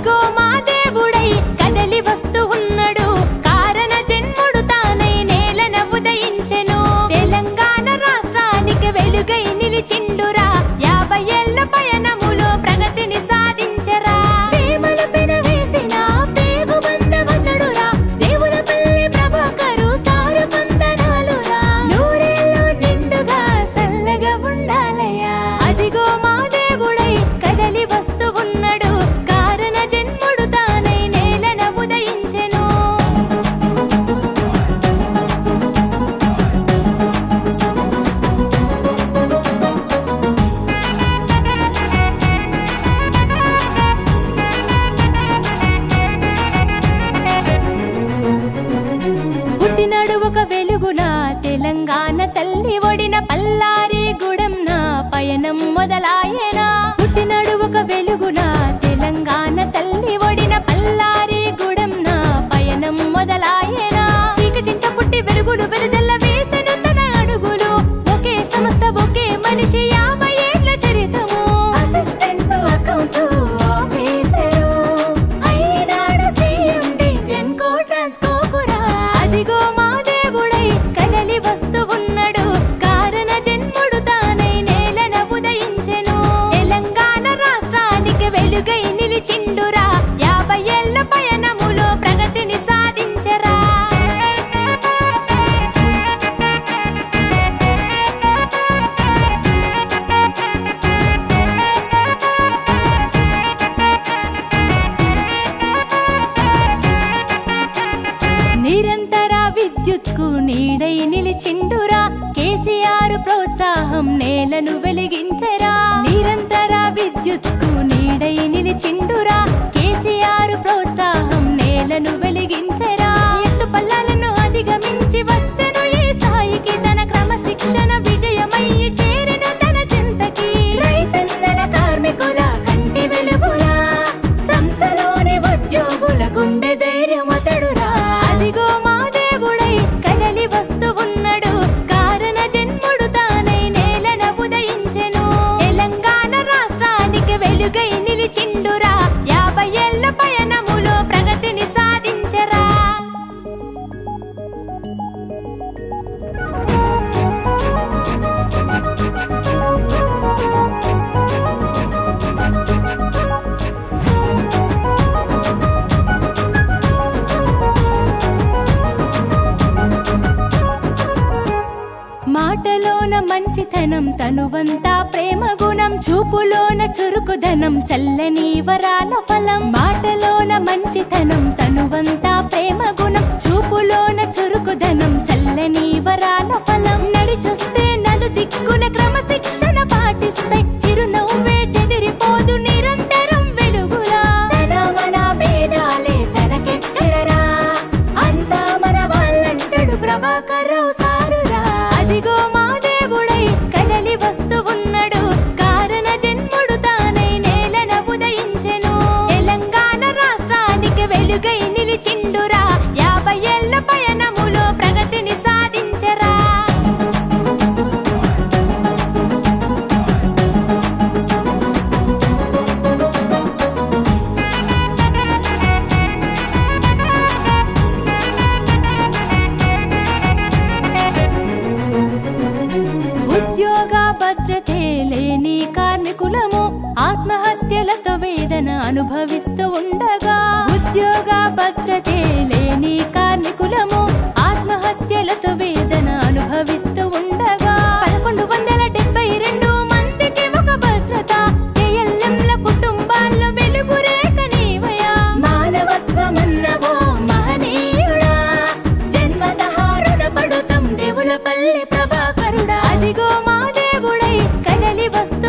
అదిగో మా దేవుడై కదలి వస్తూ ఉన్నాడు. కారణ జన్ముడు తానై నేలన ఉదయించెను తెలంగాణ రాష్ట్రానికి వెలుగై నిలిచిండురా. ஓடின பல்லா విద్యుత్కు నీడై నిలిచిండురా. కేసీఆర్ ప్రోత్సాహం నేలను వెలిగించరా. నిరంతర విద్యుత్కు నీడై నిలిచిండురా. మంచితనం తనువంతా ప్రేమ గుణం చూపులోన చురుకుధనం చల్లని వరాల ఫలం. మాటలోన మంచితనం తనువంతా ప్రేమ గుణం చూపులోన చురుకుధనం చల్లని వరాల ఫలం. నడిచొస్తే నలు దిక్కుల క్రమశిక్షణ పాటిస్తే చిరునవ్వే చెదిరిపోదు నిరంతరం వెలుగులా. తన మన భేదాలే తనకెక్కడరా? అంతా మన వాళ్ళంటడు ప్రభాకర్ రావు సారురా. అదిగో అనుభవిస్తూ ఉండగా ఉద్యోగ భద్రతే లేని కార్మికులము ఆత్మహత్యలతో వేదన అనుభవిస్తూ ఉండగా పదకొండు వందల డెబ్బై రెండు మందికి ఒక భద్రత కుటుంబాల్లో వెలుగు రేఖ నీవయా. మానవత్వమున్నవో మహనీయుడా జన్మతః రుణపడుతం దేవుల పల్లె ప్రభాకరుడా. అదిగో మా దేవుడై కదలి వస్తు